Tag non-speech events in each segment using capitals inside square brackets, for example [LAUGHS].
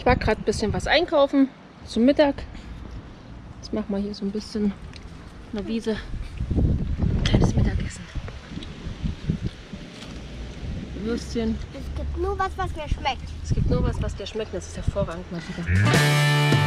Ich war gerade ein bisschen was einkaufen zum Mittag. Jetzt machen wir hier so ein bisschen in der Wiese ein kleines Mittagessen. Würstchen. Es gibt nur was, was mir schmeckt. Es gibt nur was, was dir schmeckt. Das ist hervorragend mal wieder.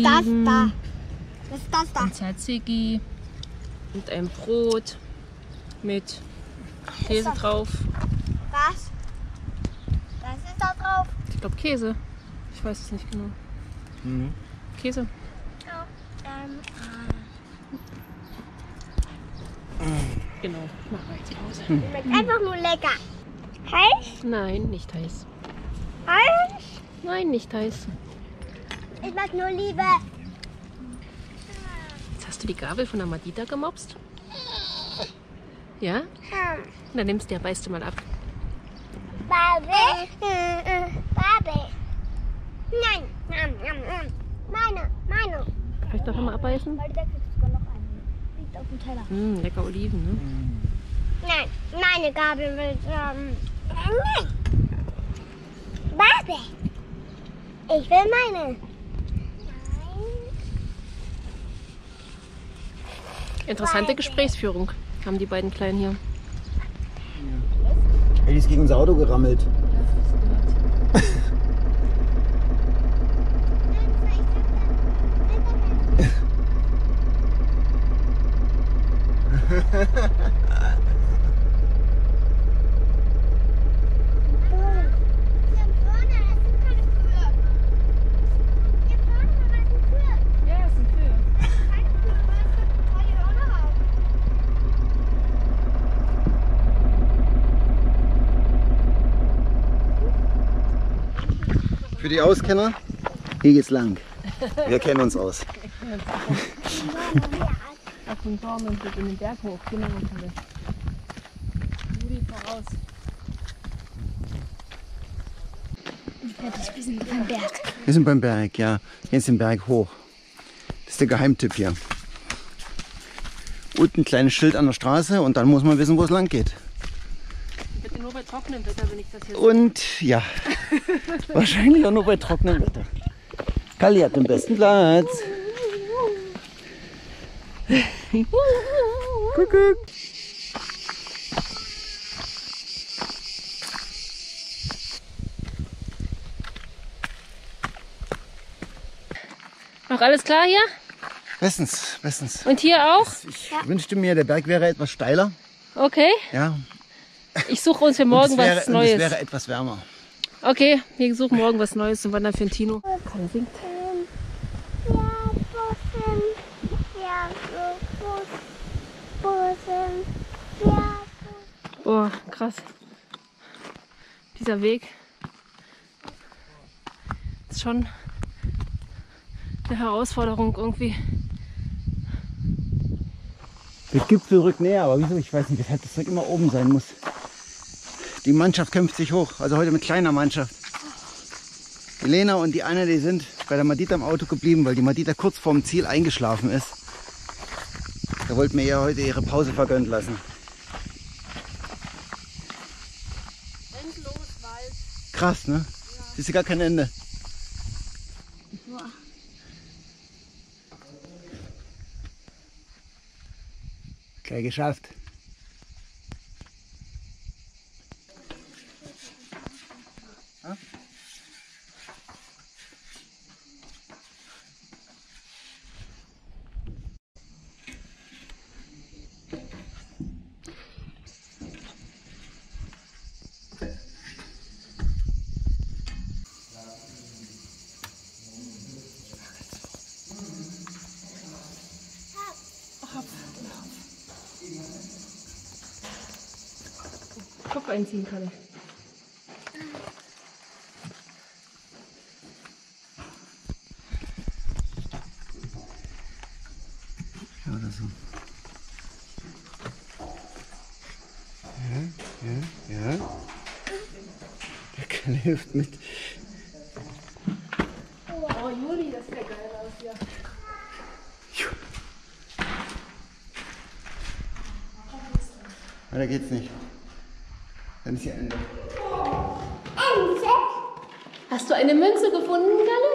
Ist das da? Was ist das da? Ein Tzatziki und ein Brot mit Käse drauf. Was? Was ist da drauf? Ich glaube Käse. Ich weiß es nicht genau. Mhm. Käse. Ähm, Genau. Machen wir jetzt Pause. schmeckt einfach nur lecker. Heiß? Nein, nicht heiß. Heiß? Nein, nicht heiß. Ich mag nur Liebe. Jetzt hast du die Gabel von der Madita gemobst? [LAUGHS] Ja? Hm. Dann nimmst du ja, beißt du mal ab. Babe. Babe. Nein. Nein, nein. Meine, meine. Kann ich doch noch mal abbeißen? Weil da kriegst sogar noch eine. Liegt auf dem Teller. Mm, lecker Oliven, ne? Nein, meine Gabel will ähm, Nein. Babe. Ich will meine. Nein. Interessante Gesprächsführung haben die beiden Kleinen hier. Hey, die ist gegen unser Auto gerammelt. Ja, es sind Kühe. Auskenner, hier geht's lang. Wir kennen uns aus. Auf dem Baum und in den Berg hoch. Genau. Rudi voraus. Wir sind beim Berg, ja. Jetzt den Berg hoch. Das ist der Geheimtipp hier. Unten ein kleines Schild an der Straße und dann muss man wissen, wo es lang geht. Bitte nur bei trockenem Wetter, wenn ich das hier Und ja, [LAUGHS] wahrscheinlich auch nur bei trockenem Wetter. Kali hat den besten Platz. [LAUGHS] Kuckuck. Noch alles klar hier? Bestens, bestens. Und hier auch? Ich wünschte mir, der Berg wäre etwas steiler. Okay. Ja, Ich suche uns für und morgen es wäre, was und Neues. es wäre etwas wärmer. Okay, wir suchen morgen was Neues zum Wandern für den Tino. Kalle singt. Boah, krass. Dieser Weg ist schon eine Herausforderung irgendwie. Der Gipfel rückt näher, aber wieso? Ich weiß nicht, weshalb das Zeug immer oben sein muss. Die Mannschaft kämpft sich hoch, also heute mit kleiner Mannschaft. Die Lena und die Anne, die sind bei der Madita im Auto geblieben, weil die Madita kurz vorm Ziel eingeschlafen ist. Da wollten wir ihr heute ihre Pause vergönnt lassen. Endlos Wald. Krass, ne? Siehst du gar kein Ende. Gleich geschafft. Einziehen, Kalle. oder so. Ja, ja, ja. Der Kalle hilft mit. Oh, Juli, das sieht ja geil aus hier. Weiter geht's nicht. Dann ist hier Ende. Hast du eine Münze gefunden, Galle?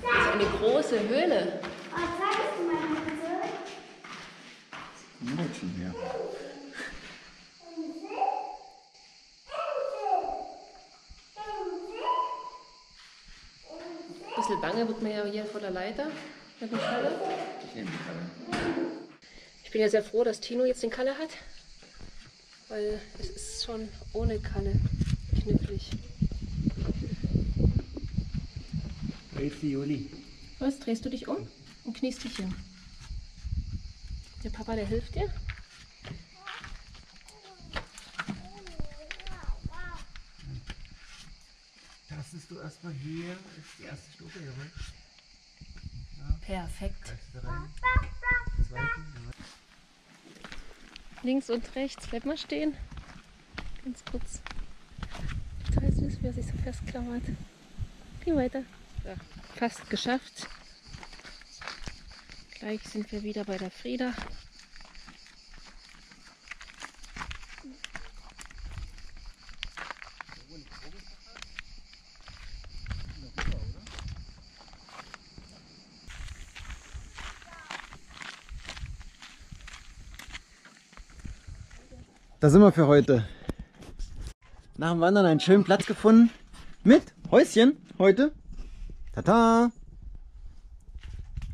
Das ist eine große Höhle. Mädchen hier. Ein bisschen bange wird mir ja hier vor der Leiter mit dem Kalle. Ich nehme die Kalle. Ich bin ja sehr froh, dass Tino jetzt den Kalle hat. Weil es ist schon ohne Kalle knifflig. Wo ist die Juli? Was, drehst du dich um und kniest dich hin? Der Papa, der hilft dir? Tastest du erstmal hier, ist die erste Stufe, jawohl. Perfekt. Links und rechts, bleib mal stehen. Ganz kurz. Total süß, wie er sich so festklammert. Geh weiter. So, fast geschafft. Gleich sind wir wieder bei der Frieda. Sind wir für heute. Nach dem Wandern einen schönen Platz gefunden. Mit Häuschen heute. Tata.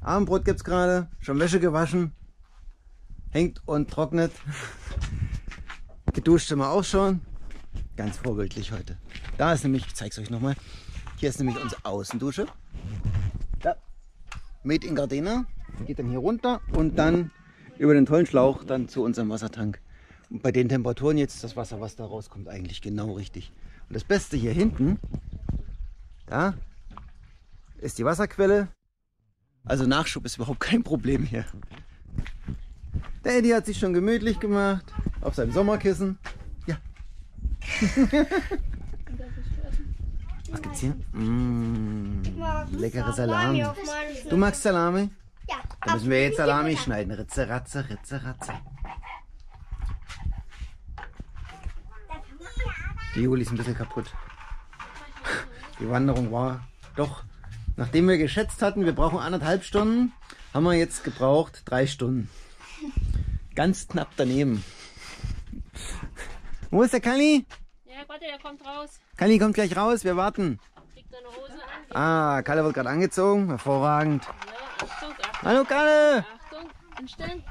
Abendbrot gibt's gerade. Schon Wäsche gewaschen. Hängt und trocknet. Geduscht sind wir auch schon. Ganz vorbildlich heute. Da ist nämlich, ich zeig's euch nochmal. Hier ist nämlich unsere Außendusche. Da. Made in Gardena. Geht dann hier runter und dann über den tollen Schlauch dann zu unserem Wassertank. Und bei den Temperaturen jetzt ist das Wasser, was da rauskommt, eigentlich genau richtig. Und das Beste hier hinten, da ist die Wasserquelle. Also Nachschub ist überhaupt kein Problem hier. Der Eddie hat sich schon gemütlich gemacht auf seinem Sommerkissen. Ja. [LAUGHS] Was gibt's hier? Mmh, leckere Salami. Du magst Salami? Ja. Da müssen wir jetzt Salami schneiden. Ritze, ratze, ritze, ratze. Die Juli ist ein bisschen kaputt. Die Wanderung war doch, nachdem wir geschätzt hatten, wir brauchen anderthalb Stunden, haben wir jetzt gebraucht drei Stunden. Ganz knapp daneben. Wo ist der Kalli? Ja, warte, der kommt raus. Kalli kommt gleich raus, wir warten. Kriegt seine Hose an. Ah, Kalle wird gerade angezogen, hervorragend. Ja, Achtung, Achtung, Hallo Kalle! Achtung. Hinstellen.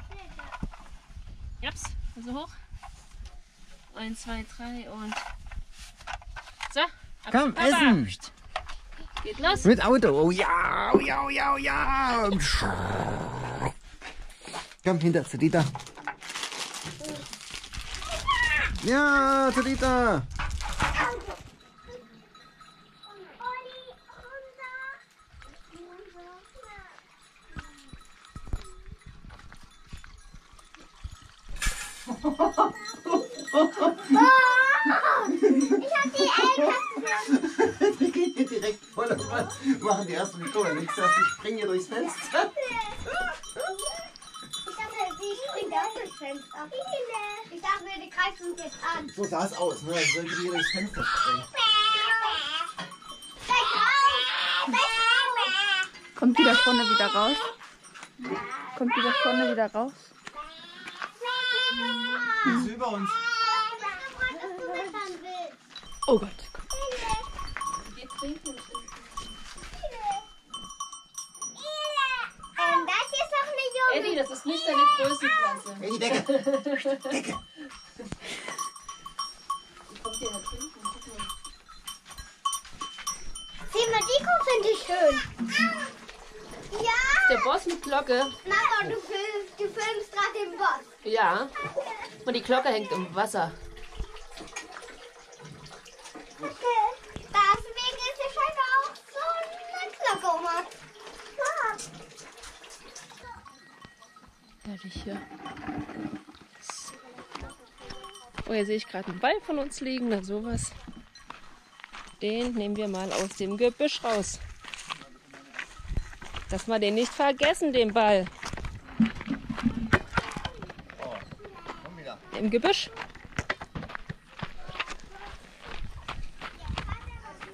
Japs, also hoch. Eins, zwei, drei und. Komm, Papa. essen! Geht los. Mit Auto. Oh ja, oh ja, oh ja, oh ja. Komm, hinter zu Dieter. Ja, zu Dieter. Ich hab die Eltern. Die gehen hier direkt voll auf an. Machen die erste die Kohle. Nichts, dass die springen hier durchs Fenster. Ich dachte, sie springt aus dem Fenster. Ich dachte, die greifen uns jetzt an. So sah es aus, ne? Als die hier durchs Fenster springen. Kommt die da vorne wieder raus? Kommt die da vorne wieder raus? Die ist über uns. Oh Gott. Ähm, das hier ist doch eine Junge. Eddie, das ist nicht deine Größenklasse. Hey, die Decke. [LAUGHS] Decke. Kommt hier halt hinten. Guck mal. Sieh mal, die Kuh finde ich schön. Ja, Der Boss mit Glocke. Mama, du filmst, du filmst gerade den Boss. Ja. Und die Glocke hängt im Wasser. Deswegen ist die scheinbar auch so eine Glocke, Oma. Herrlich hier. Oh, hier sehe ich gerade einen Ball von uns liegen. Na sowas. Den nehmen wir mal aus dem Gebüsch raus. Dass wir den nicht vergessen, den Ball. Im Gebüsch.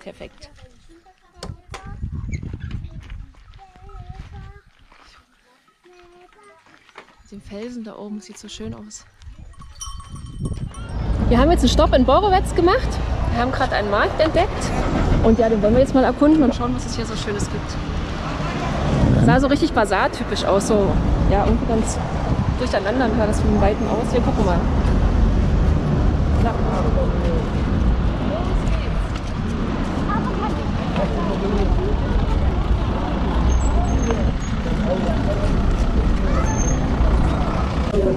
Perfekt. Den Felsen da oben sieht so schön aus. Wir haben jetzt einen Stopp in Borowetz gemacht. Wir haben gerade einen Markt entdeckt. Und ja, den wollen wir jetzt mal erkunden und schauen, was es hier so Schönes gibt. Sah so richtig basartypisch aus. So, ja, irgendwie ganz durcheinander sah das von Weitem aus. Wir gucken mal. Ja.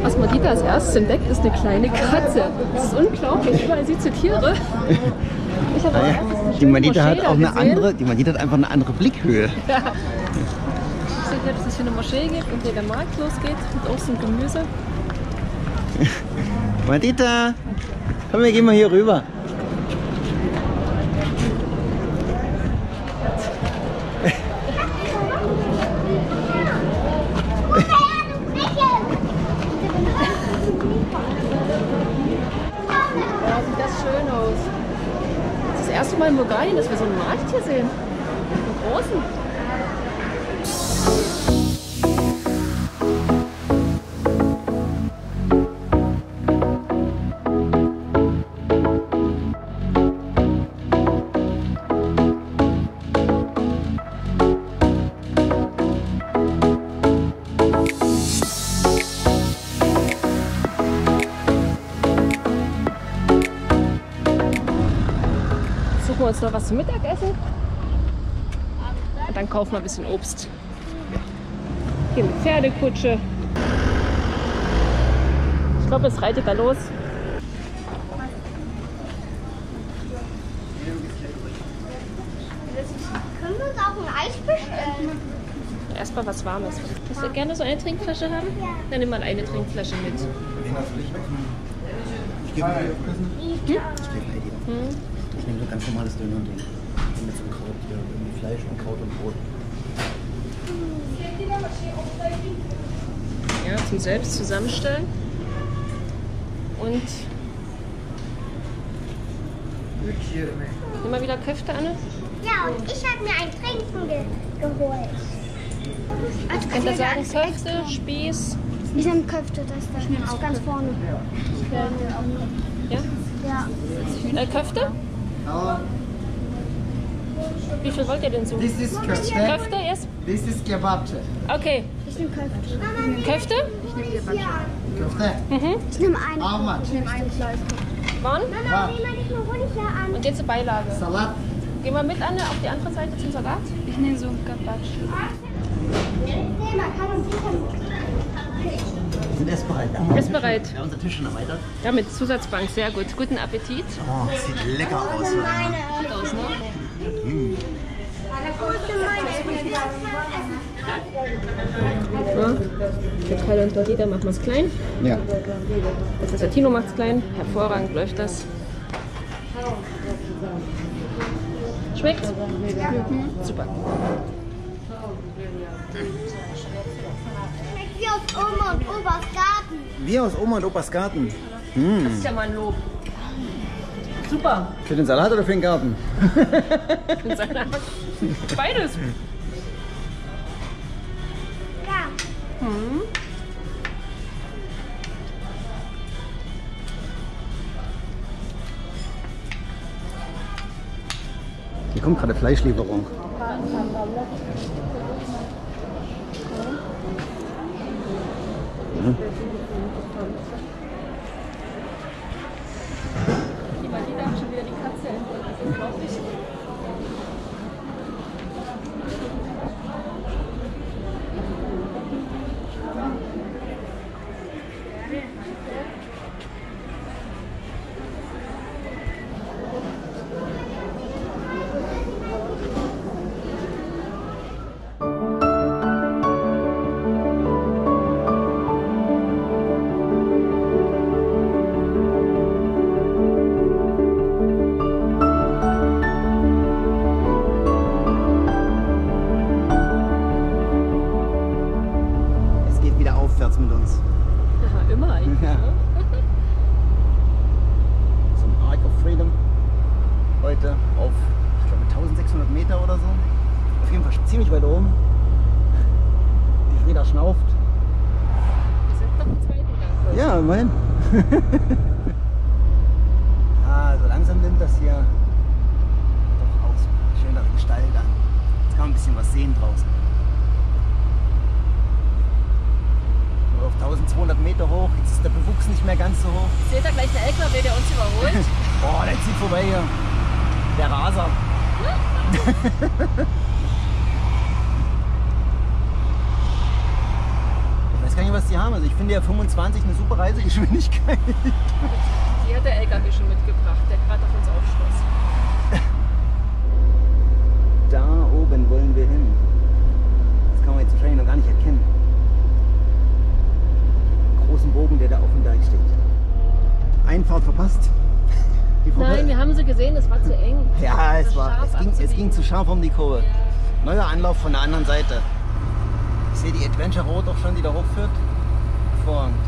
Was Madita als erstes entdeckt, ist eine kleine Katze. Das ist unglaublich. Überall sieht sie Tiere. Ich habe eine die Madita hat auch eine gesehen. andere, die Madita hat einfach eine andere Blickhöhe. Hier, dass es hier eine Moschee gibt und hier der Markt losgeht mit Obst und Gemüse. [LAUGHS] Madita, komm, wir gehen mal hier rüber. Ja, sieht das schön aus. Das ist das erste Mal in Bulgarien, dass wir so einen Markt hier sehen. Einen großen. Noch was zum Mittagessen. Und dann kaufen wir ein bisschen Obst. Hier mit Pferdekutsche. Ich glaube, es reitet da los. Können wir uns auch ein Eis bestellen? Erstmal was Warmes. Willst du gerne so eine Trinkflasche haben? Dann nimm mal eine Trinkflasche mit. Ich gebe dir Ich gebe Ich nehme so ganz normales Döner und mit so Kraut hier, irgendwie Fleisch und Kraut und Brot. Ja, zum selbst zusammenstellen. Und immer wieder Köfte, Anne. Ja, und ich habe mir ein Trinken ge geholt. Also, Könnt ihr sagen, Köfte, Spieß. Ich nehme Köfte, das da. Ich auch ganz vorne. Ja? Ja. Äh, Köfte? Wie viel wollt ihr denn so? This is köfte. Köfte erst? This is kebabche. Okay. Ich nehme Köfte. Köfte? Köfte. Ich nehme eine. How much? Wann? Mama, sieh mal die Honig hier an. Und jetzt die Beilage. Salat. Geh mal mit, Anne, auf die andere Seite zum Salat. Ich nehme so einen Gabbatsch. Seh mal, kann uns sicher. Wir sind essbereit. Haben Essbereit. Wir haben unser Tisch schon erweitert. Ja, mit Zusatzbank, sehr gut. Guten Appetit. Oh, sieht lecker aus. Meine. Aus, ne? Ja. Für Kalle und Dordita machen wir es klein. Ja. Der Tino macht es klein. Hervorragend läuft das. Schmeckt? Super. Wie aus Oma und Opas Garten. Wir aus Oma und Opas Garten. Das ist ja mal ein Lob. Super. Für den Salat oder für den Garten? [LAUGHS] Beides. Ja. Hier kommt gerade Fleischlieferung. Die der Bewuchs nicht mehr ganz so hoch. Seht ihr gleich einen LKW, der uns überholt? [LAUGHS] Boah, der zieht vorbei hier. Der Raser. ich weiß gar nicht, was die haben. Also ich finde ja 25 eine super Reisegeschwindigkeit. Die hat der LKW schon mitgebracht, der gerade auf uns aufschloss. Da oben wollen wir hin. Das kann man jetzt wahrscheinlich noch gar nicht erkennen. Großen Bogen, der da auf dem Berg steht. Einfahrt verpasst. Nein, wir haben sie gesehen, es war zu eng. Ja, es, war, es, ging, es ging zu scharf um die Kurve. Neuer Anlauf von der anderen Seite. Ich sehe die Adventure Road auch schon, die da hochführt. Hervorragend.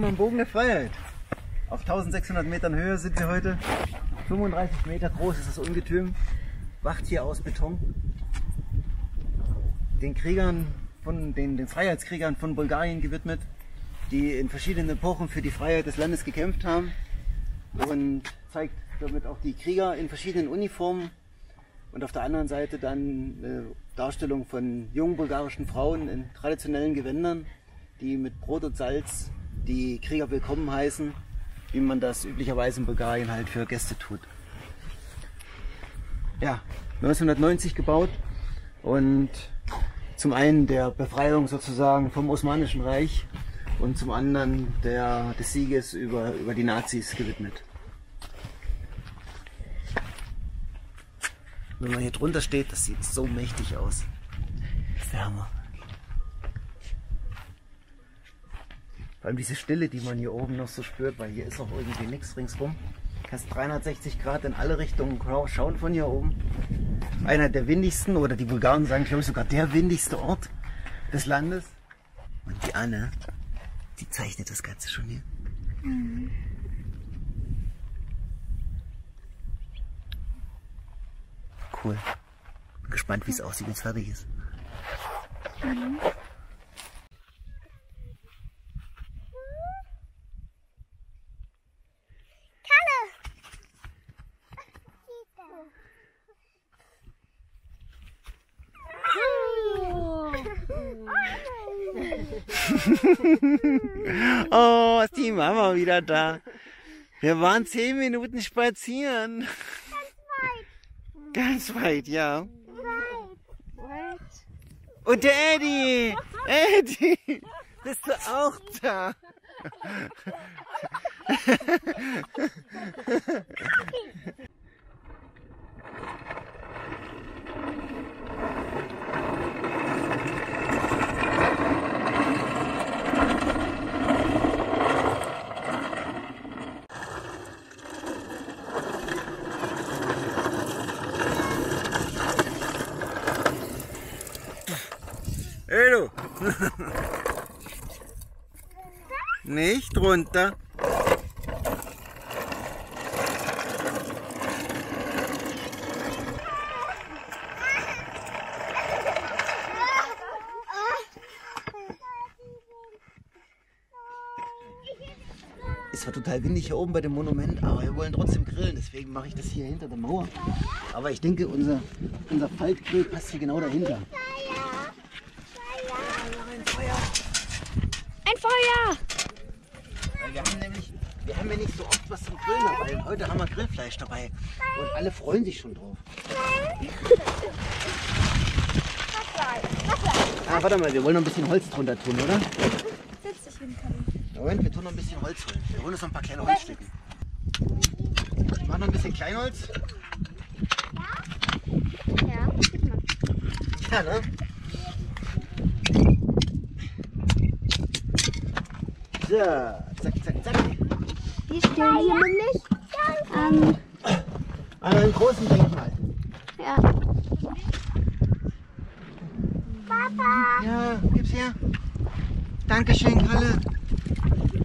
Kommen wir am Bogen der Freiheit. Auf 1600 Metern Höhe sind wir heute. 35 Meter groß ist das Ungetüm. Wacht hier aus Beton. Den Kriegern von den, den Freiheitskriegern von Bulgarien gewidmet, die in verschiedenen Epochen für die Freiheit des Landes gekämpft haben. Und zeigt damit auch die Krieger in verschiedenen Uniformen. Und auf der anderen Seite dann eine Darstellung von jungen bulgarischen Frauen in traditionellen Gewändern, die mit Brot und Salz die Krieger willkommen heißen, wie man das üblicherweise in Bulgarien halt für Gäste tut. Ja, 1990 gebaut und zum einen der Befreiung sozusagen vom Osmanischen Reich und zum anderen der, des Sieges über, über die Nazis gewidmet. Wenn man hier drunter steht, das sieht so mächtig aus. Wärmer. Vor allem diese Stille, die man hier oben noch so spürt, weil hier ist auch irgendwie nichts ringsrum. Du kannst 360 Grad in alle Richtungen schauen von hier oben. Einer der windigsten, oder die Bulgaren sagen, glaube ich, sogar der windigste Ort des Landes. Und die Anne, die zeichnet das Ganze schon hier. Cool. Gespannt, wie es aussieht, wenn es fertig ist. Oh, ist die Mama wieder da. Wir waren zehn Minuten spazieren. Ganz weit, ja. Und der Eddie! Eddie! Bist du auch da? [LAUGHS] Hey du! Nicht runter. Es war total windig hier oben bei dem Monument, aber wir wollen trotzdem grillen, deswegen mache ich das hier hinter der Mauer. Aber ich denke, unser, unser Faltgrill passt hier genau dahinter. Ein Feuer! Weil wir haben nämlich, wir haben ja nicht so oft was zum Grillen dabei. Und heute haben wir Grillfleisch dabei. Und alle freuen sich schon drauf. Ah, warte mal, wir wollen noch ein bisschen Holz drunter tun, oder? Setz dich hin. Moment, wir tun noch ein bisschen Holz holen. Wir holen uns noch ein paar kleine Holzstücke. Ich mach noch ein bisschen Kleinholz. Ja, gib mal. Ja, ne? So, zack, zack, zack. Wir stehen hier nämlich an. An einem großen Denkmal. Ja. Papa! Ja, gib's her. Dankeschön, Kalle.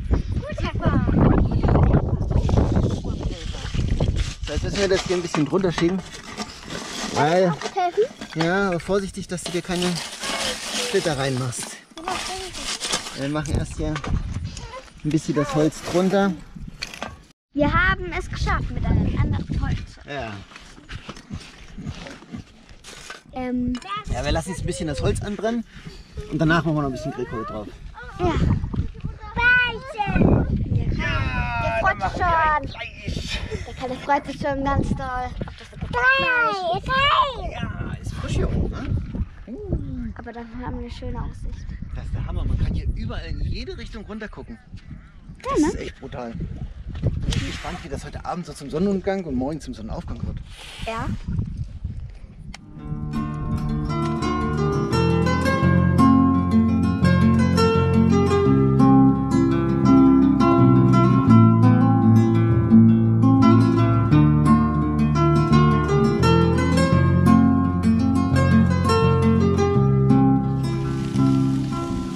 Gut, Papa! So, jetzt müssen wir das hier ein bisschen drunter schieben. Weil, Helfen? ja, aber vorsichtig, dass du dir keine Splitter reinmachst. Wir machen erst hier ein bisschen das Holz drunter. Wir haben geschafft mit einem anderen Holz. Ja. Ähm, Ja, wir lassen jetzt ein bisschen das Holz anbrennen und danach machen wir noch ein bisschen Grillkohle drauf. ja. Weichen! Der freut sich schon. Der Kalle freut sich schon ganz doll. Geil, geil! Ja, ist frisch hier unten, ne? Aber dann haben wir eine schöne Aussicht. Das ist der Hammer. Man kann hier überall in jede Richtung runter gucken. Das ist echt brutal. Ich bin gespannt, wie das heute Abend so zum Sonnenuntergang und morgen zum Sonnenaufgang wird. Ja.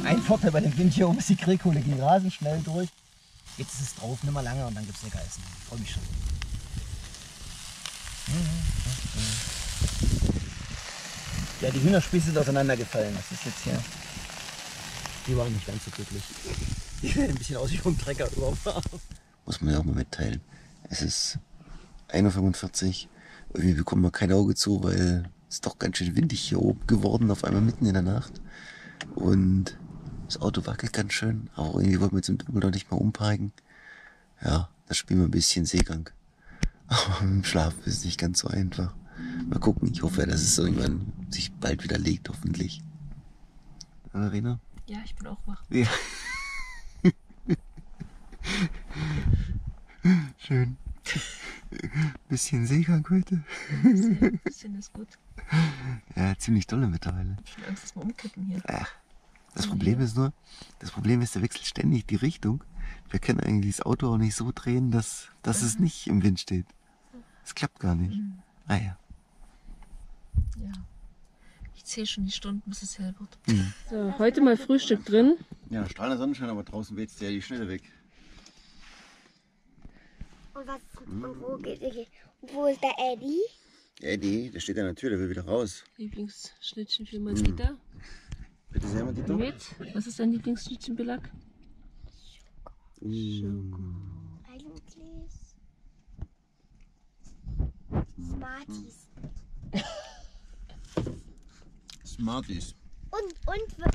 Ein Vorteil bei dem Wind hier oben ist die Grillkohle geht rasend schnell durch. Jetzt ist es drauf, nimmer lange und dann gibt es lecker Essen. Ich freue mich schon. Ja, die Hühnerspieße sind auseinandergefallen. Das ist jetzt hier. Die waren nicht ganz so glücklich. [LAUGHS] Die sehen ein bisschen aus wie vom Trecker überfahren. Muss man ja auch mal mitteilen. Es ist 1.45 Uhr. Irgendwie bekommt man kein Auge zu, weil es doch ganz schön windig hier oben geworden, auf einmal mitten in der Nacht. Und das Auto wackelt ganz schön, aber irgendwie wollten wir zum Dunkel doch nicht mal umparken. Ja, da spielen wir ein bisschen Seegang. [LAUGHS] Aber mit dem Schlaf ist es nicht ganz so einfach. Mal gucken, ich hoffe, dass es irgendwann sich bald wieder legt, hoffentlich. Arena? Ja, ich bin auch wach. Ja. [LAUGHS] Schön. Bisschen Seegang heute. Ein bisschen ist gut. Ja, ziemlich dolle mittlerweile. Ich habe Angst, dass wir umkippen hier. Ach, das Problem ist nur, das Problem ist, der wechselt ständig die Richtung. Wir können eigentlich das Auto auch nicht so drehen, dass, dass es nicht im Wind steht. Das klappt gar nicht. Ah ja. Ja. Ich zähle schon die Stunden, bis es hell wird. So, heute mal Frühstück drin. Ja, strahlender Sonnenschein, aber draußen weht ja die Schnelle weg. Und, was, und wo, geht, wo ist der Eddie? Eddie, der steht an der Tür, der will wieder raus. Lieblingsschnittchen für Madita. Bitte sehr, Madita. Mit? Was ist dein Lieblingsschnittchenbelag? Eigentlich. Smarties. Smarties. Und, und,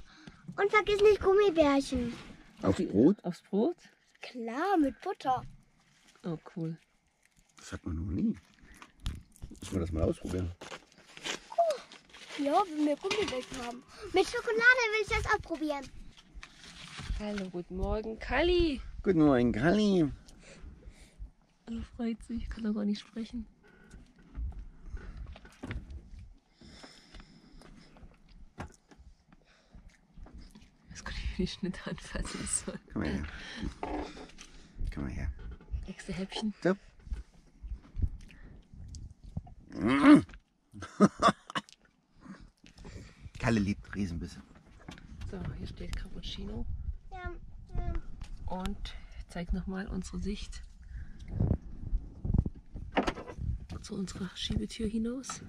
und vergiss nicht Gummibärchen. Auf Brot? Aufs Brot? Klar, mit Butter. Oh, cool. Das hat man noch nie. Müssen wir das mal ausprobieren. Ja, wenn wir Gummibärchen haben. Mit Schokolade will ich das auch probieren. Hallo, guten Morgen, Kali. Guten Morgen, Kali. Er freut sich, kann aber nicht sprechen. Ich weiß gar nicht, wie die Schnitte anfassen soll. Komm mal her. Komm mal her. Nächste Häppchen. So. [LAUGHS] Kalle liebt Riesenbisse. So, hier steht Cappuccino Ja, ja. und zeigt nochmal unsere Sicht zu unserer Schiebetür hinaus.